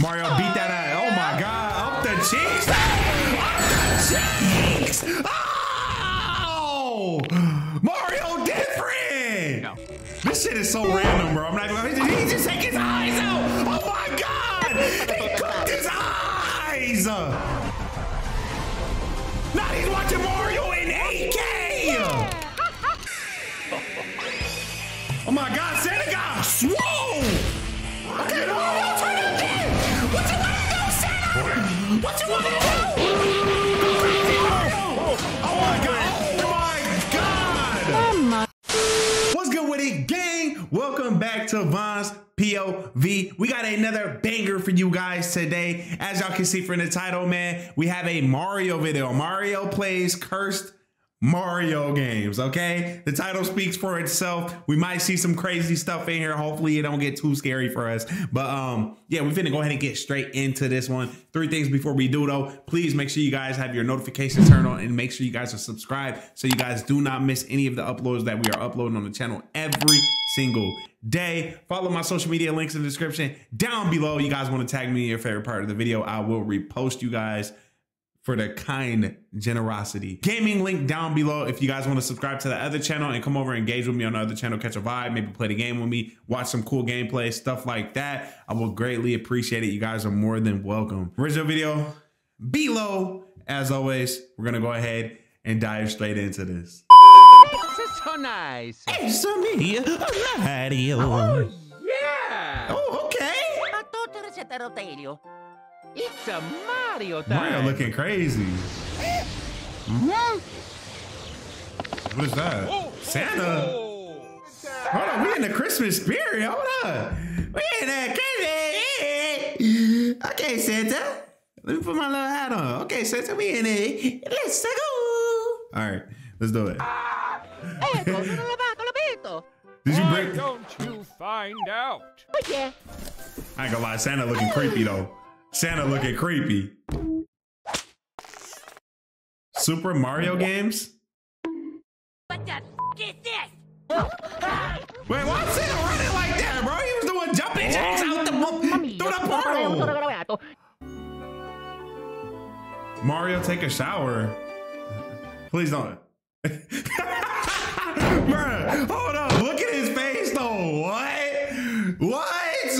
Mario beat that out. Oh my god. Up the cheeks. Up the cheeks. Oh! Mario different. No. This shit is so random, bro. I'm not gonna. He just take his eyes out. Oh my god. He cooked his eyes. Now he's watching Mario another banger for you guys today. As y'all can see from the title, man, we have a Mario video. Mario plays cursed Mario games, okay? The title speaks for itself. We might see some crazy stuff in here. Hopefully it don't get too scary for us. But um, yeah, we're finna go ahead and get straight into this one. Three things before we do though. Please make sure you guys have your notifications turned on and make sure you guys are subscribed so you guys do not miss any of the uploads that we are uploading on the channel every single day. Follow my social media links in the description down below. You guys want to tag me in your favorite part of the video. I will repost you guys for the kind generosity. Gaming link down below if you guys want to subscribe to the other channel and come over and engage with me on the other channel, catch a vibe, maybe play the game with me, watch some cool gameplay, stuff like that. I will greatly appreciate it. You guys are more than welcome. Original video below. As always, we're gonna go ahead and dive straight into this. This so nice. It's me, radio. Yeah. Oh, okay. A tutto recetero telio. It's a Mario time. Mario looking crazy. What is that? Oh. Santa? Hold on, we in the Christmas spirit. Hold on. We in that Christmas. Okay, Santa. Let me put my little hat on. Okay, Santa, we in it. Let's go. All right, let's do it. Ecco, sono lavato, l'ho Did you Why break? don't you find out? Oh yeah. I ain't gonna lie, Santa looking creepy though. Santa looking creepy. Super Mario games? What the f is this? Wait, why is Santa running like that, bro? He was doing jumping jacks out the through the sono lavato, sono portal. Mario, take a shower. Please don't. Bruh, hold up. Look at his face though. What? What?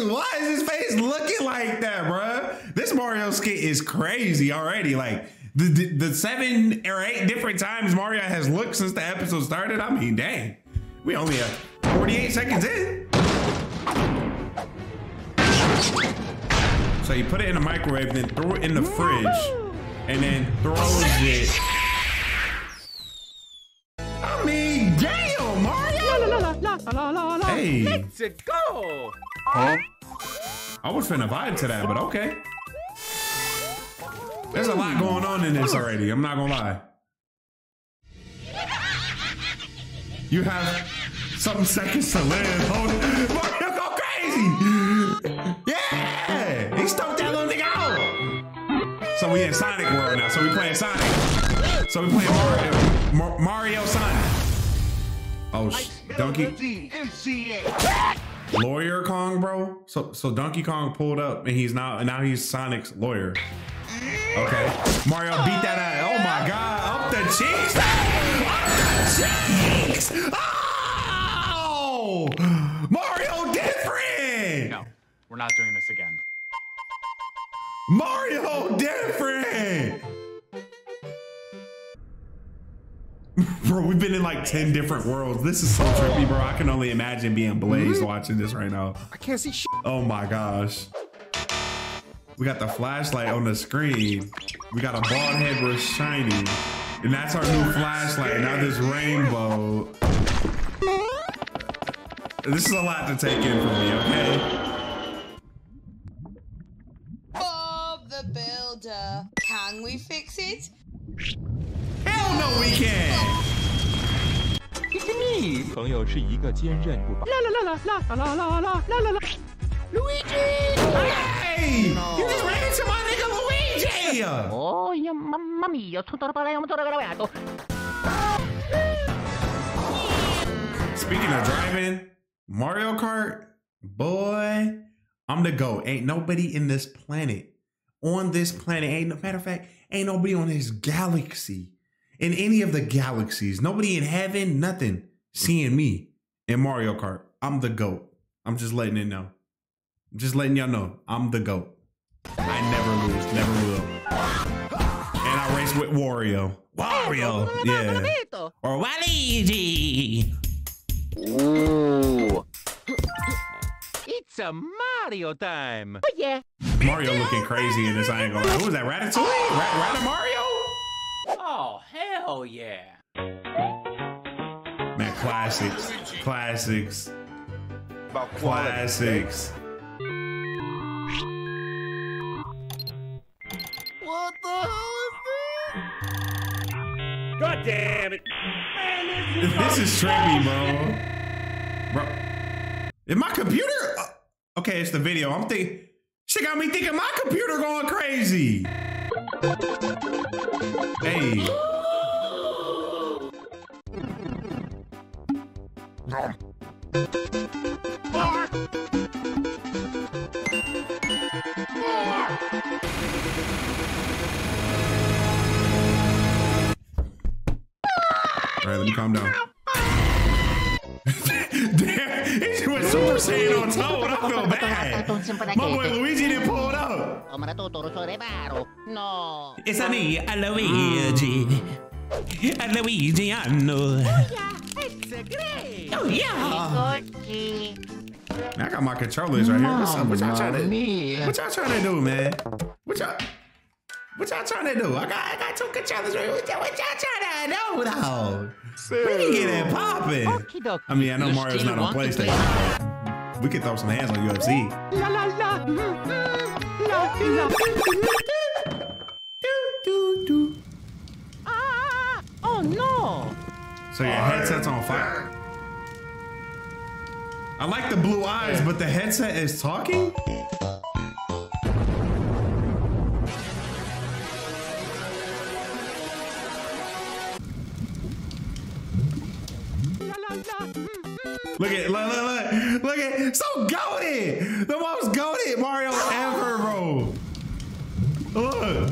Why is his face looking like that, bruh? This Mario skit is crazy already. Like the, the, the seven or eight different times Mario has looked since the episode started. I mean, dang. We only have 48 seconds in. So you put it in the microwave, then throw it in the fridge, and then throws it. Hey, Let's go. I was finna vibe to that, but okay. There's a lot going on in this already. I'm not gonna lie. You have some seconds to live. Hold Mario go crazy. Yeah, he stoked that little nigga out. So we in Sonic world now. So we playing Sonic. So we playing Mario, Mario Sonic. Oh, sh- Donkey. Lawyer Kong, bro. So so Donkey Kong pulled up and he's now and now he's Sonic's lawyer. Okay. Mario beat that out. Oh my god. Up the cheeks. Up the cheeks. Oh! Mario different. No, we're not doing this again. Mario different. Bro, we've been in like 10 different worlds. This is so trippy, bro. I can only imagine being Blaze watching this right now. I can't see shit. Oh my gosh. We got the flashlight on the screen. We got a bald head with shiny. And that's our new flashlight. Now this rainbow. This is a lot to take in for me, okay? Bob the Builder. Can we fix it? Hell no we can't! 朋友是一个坚韧不拔。 Hey! You just ran into my nigga Luigi! Oh, yeah, mamma mia, tutto lavato. Speaking of driving, Mario Kart, boy, I'm the GOAT. Ain't nobody in this planet, on this planet, ain't no matter of fact, ain't nobody on this galaxy, in any of the galaxies, nobody in heaven, nothing, seeing me in Mario Kart. I'm the GOAT. I'm just letting it know. I'm just letting y'all know. I'm the GOAT. I never lose, never will. And I race with Wario. Wario, yeah. Or Waluigi. Ooh. It's a Mario time. Oh, yeah. Mario looking crazy in this. I ain't gonna lie. Who was that? Ratatouille? Rat, Rat Mario? Oh, hell yeah. Man, classics. Classics. Classics. What the hell is this? God damn it. Man, This is, is trippy, bro. Bro. Is my computer? uh, Okay, it's the video. I'm thinking. She got me thinking my computer going crazy. Hey. It's a me, a Luigi. A Luigi, I know. It's a great. Oh, yeah. Gucci. I got my controllers right here. What's up? What y'all trying to What y'all trying to do, man? What y'all What y'all trying to do? I got I got two controllers right here. What y'all, what y'all trying to do, though? We can get it popping. I mean, I know Mario's not on PlayStation. We could throw some hands on UFC. La la la. La la. Ah! Oh no! So your headset's on fire. I like the blue eyes, but the headset is talking? Look at look look look look at so goaded! The most goaded Mario ever, bro. Look.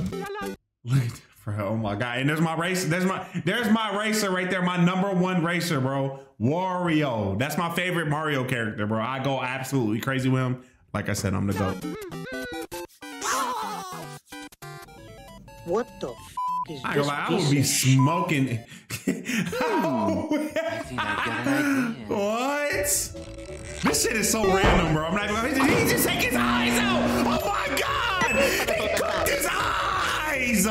Look at bro. Oh my god. And there's my race. There's my there's my racer right there. My number one racer, bro. Wario. That's my favorite Mario character, bro. I go absolutely crazy with him. Like I said, I'm the GOAT. What the f is I, ain't this gonna I would be of sh- smoking. I think I got an idea. what? This shit is so random, bro. I'm not gonna. Did he just take his eyes out? Oh my god! He cooked his eyes.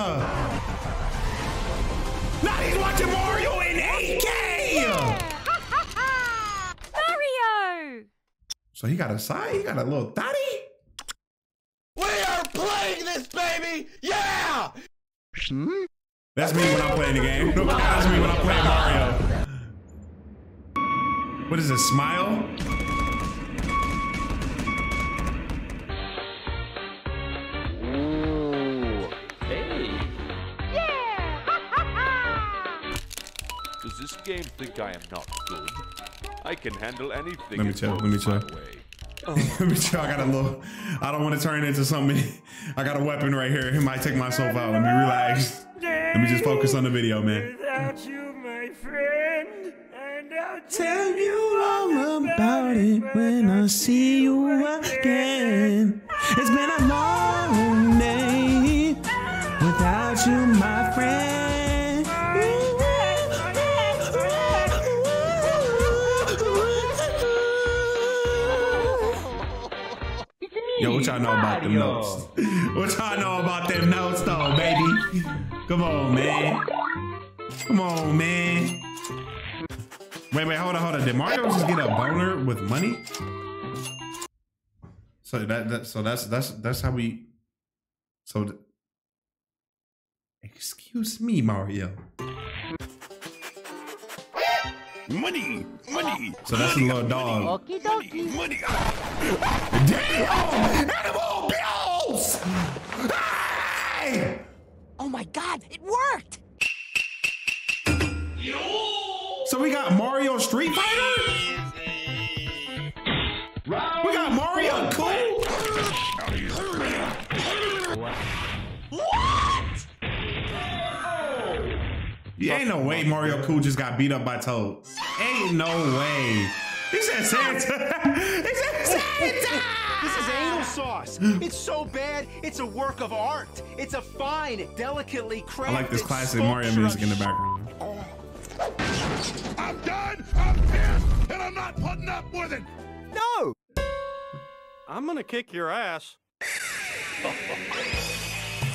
Now he's watching Mario in 8K. Mario! So he got a side. He got a little thotty. We are playing this, baby! Yeah! Hmm? That's me when I'm playing the game. No, that's me when I'm playing Mario. What is it? Smile? This game think I am not good? I can handle anything. Let me it check, let me check. my way. Oh. Let me tell you, I got a little. I don't want to turn into something. I got a weapon right here. It might take myself out. Let me relax. Let me just focus on the video, man. Without you, my friend, and I'll Tell you all about it when I see you again. Y'all know about them notes? What y'all know about them notes, though, baby? Come on, man. Come on, man. Wait, wait, hold on, hold on. Did Mario just get a boner with money? So that, that so that's that's that's how we. So, excuse me, Mario. Money! Money! So that's a little dog. Okie dokie. Money! Damn! Animal bills! Hey! Oh my god, it worked! So we got Mario Street Fighter. We got Mario Cool. What? Yeah, ain't no way Mario Cool just got beat up by Toad. Ain't no way. He said Santa. he said Santa. This is anal sauce. It's so bad, it's a work of art. It's a fine, delicately crafted I like this classic Mario sculpture music in the of background. Oh. I'm done. I'm pissed, and I'm not putting up with it. No! I'm gonna kick your ass.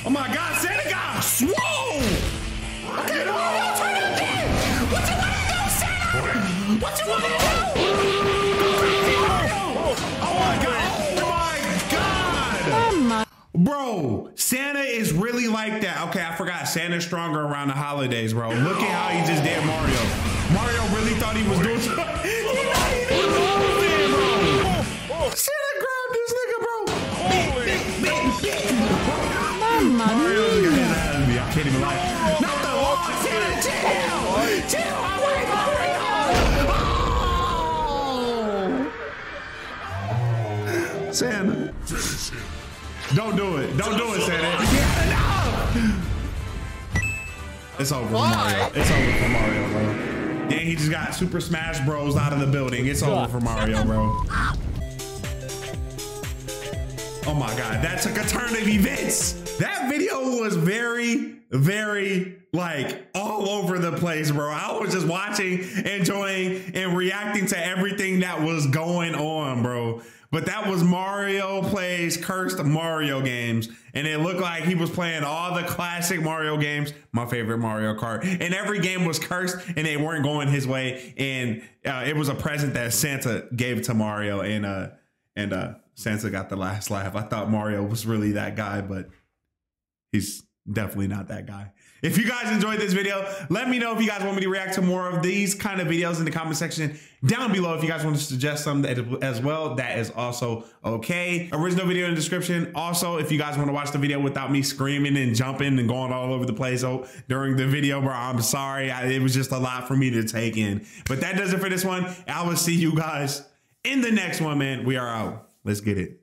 Oh my God, Santa got swole. Okay, What you wanna do? Oh! Oh, oh God! Bro, Santa is really like that. Okay, I forgot. Santa's stronger around the holidays, bro. Look at how he just did Mario. Mario really thought he was doing It's over for Mario. It's over for Mario, bro. Yeah, he just got Super Smash Bros out of the building. It's over for Mario, bro. Oh my God, that took a turn of events. That video was very, very like all over the place, bro. I was just watching, enjoying, and reacting to everything that was going on, bro. But that was Mario plays cursed Mario games. And it looked like he was playing all the classic Mario games, my favorite Mario Kart. And every game was cursed and they weren't going his way. And uh, it was a present that Santa gave to Mario. And uh and uh Santa got the last laugh. I thought Mario was really that guy, but he's definitely not that guy. If you guys enjoyed this video, let me know if you guys want me to react to more of these kind of videos in the comment section down below. If you guys want to suggest some as well, that is also okay. Original video in the description. Also, if you guys want to watch the video without me screaming and jumping and going all over the place during the video, bro, I'm sorry. I, it was just a lot for me to take in. But that does it for this one. I will see you guys in the next one, man. We are out. Let's get it.